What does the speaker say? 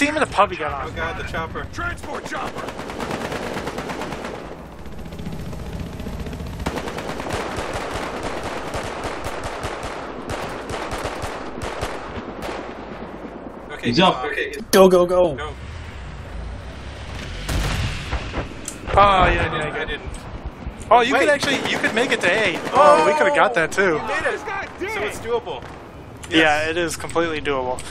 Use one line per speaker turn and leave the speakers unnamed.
team in the pub you got
Oh god, the chopper.
Transport chopper!
Okay,
He's up.
Okay,
Go, go, go.
go.
Oh, yeah, yeah,
I didn't.
Oh, you
Wait.
could actually, you could make it to A. Oh, oh we could have got that too.
Made it. So it's doable.
Yeah, it is completely doable.